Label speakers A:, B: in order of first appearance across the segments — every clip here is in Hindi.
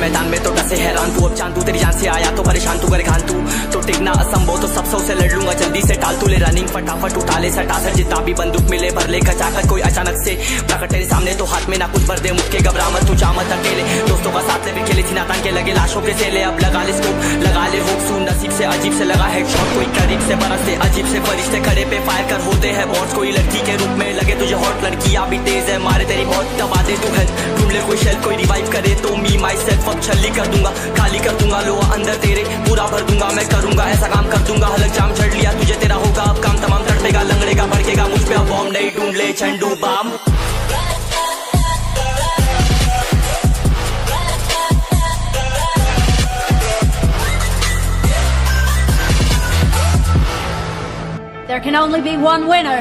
A: मैदान में तो डसे हैरान तू, अब चाँद तू, तेरी जान से आया तो परेशान तू करे खान तू। तो टिकना असंभव तो सब सौ से लड़ लूँगा, जल्दी से टाल तू ले रनिंग फटाफट उठा ले सटा सर जितना भी बंदूक मिले भर ले खचाकर कोई अचानक से प्रकट तेरे सामने तो हाथ में ना कुछ भर दे मुक्के घबरा मत, तू जामत अकेले। दोस्तों का साथ ले भी खेले थी नातान के लगे लाशों के सेले, अब लगा ले स्कोप लगा ले होप सू नसीब से अजीब से लगा है शॉट कोई करीब से बरसते अजीब से फरिश्ते खड़े पे फायर कर होते हैं बॉस कोई लड़की के रूप में लगे तुझे हॉट लड़कियाँ भी तेज है, मारे तेरी बहुत दबा दे तू है। ढूंढ ले कोई शेल कोई रिवाइव करे तो मी माई सेल्फ अब छल्ली कर दूँगा, खाली कर दूँगा लो अंदर तेरे, पूरा भर दूँगा, मैं करूँगा, ऐसा काम कर दूँगा। हलक जाम चढ़ लिया, तुझे तेरा होगा। अब काम तमाम तड़पेगा, लंगड़ेगा, भड़केगा, मुझ पे अब बॉम्ब नहीं ढूंढ ले Zandu balm
B: There can only be one winner.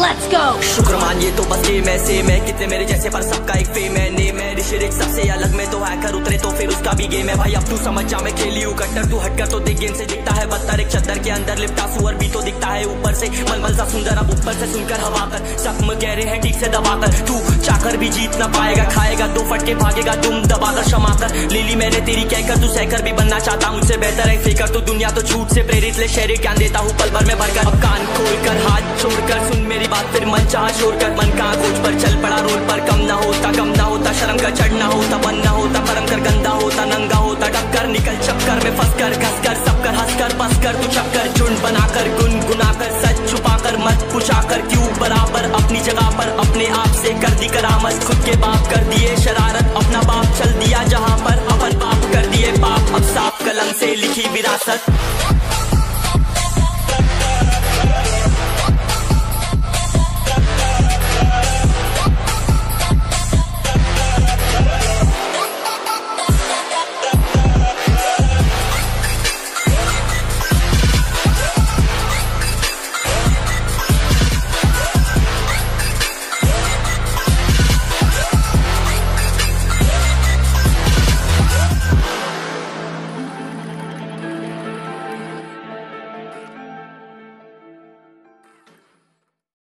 B: Let's go!
A: शुक्र मानिए तो बस गेम ऐसे मैं कितने मेरे जैसे पर सबका एक फेम है। नेम है ऋषिरिक सबसे अलग में तो हैकर उतरे तो फिर उसका भी गेम है। भाई, अब तू समझ जा, मैं खेली हूँ कट्टर तू हटकर तो देख गेम से दिखता है। बत्तर एक चद्दर के अंदर लिपटा, सुअर भी है ऊपर से। मलमल सा सुंदर अब ऊपर से सुनकर हवा कर। जख्म गहरे हैं, ठीक से दबाकर तू चाकर भी जीत ना पाएगा, खाएगा, दो फटके भागेगा तुम दबाकर क्षमा कर। ले ली मैंने तेरी कहकर तू सहकर भी बनना चाहता, मुझसे बेहतर है फेकर। तू दुनिया तो झूठ से प्रेरित, ले शेरे ज्ञान देता हूँ, पल भर में भरकर। कान खोल कर हाथ छोड़कर सुन मेरी बात, फिर मन चाह छोड़ कर मन का खोज पर, चल पड़ा रोड पर। कम ना होता, कम ना होता, शर्म का चढ़ना होता चक्कर में फंस कर घस कर सब कर हंस कर बस कर तू चक्कर झुंड बनाकर गुनगुना कर सच छुपा कर मत पूछा कर क्यों बराबर अपनी जगह पर अपने आप से कर दी करामत? खुद के बाप कर दिए शरारत, अपना बाप चल दिया जहाँ पर, अपन बाप कर दिए बाप अब साफ़ कलम से लिखी विरासत।